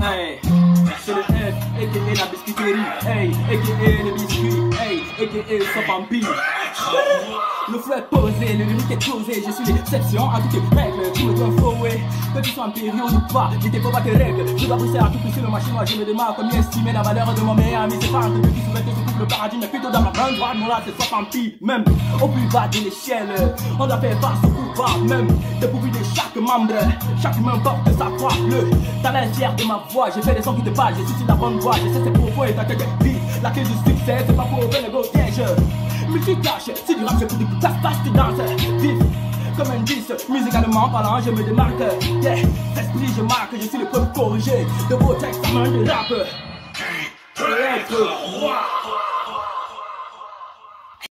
Hey, c'est le F, la biscuiterie, hey, hey, aka. Le est posé, le lyrique est posé, je suis l'exception à toutes les règles, me dois flouer, que tu sois en période ou pas, n'était pas tes règles, je dois pousser à tout pousser le machin, moi je me demande comment estimer la valeur de mon meilleur ami, c'est pas un truc qui souhaite que se trouve le paradis, mais plutôt dans ma main droite, mon là c'est Sopampi, même au plus bas de l'échelle, on doit faire face au pouvoir, même dépourvu de chaque membre, chaque humain porte sa foi, le talent fier de ma voix, j'ai fait des sons qui te parlent, je suis sur la bonne voie, je sais c'est pourquoi et ta tête vide, la clé du succès, c'est pas pour ouvrir le gros piège. Multitâche, c'est du rap, c'est pour des coups, ça se passe, tu danses, vif comme un 10, musicalement parlant, je me démarque. Yeah, esprit, je marque, je suis le premier corrigé de vos textes à main de rap. Être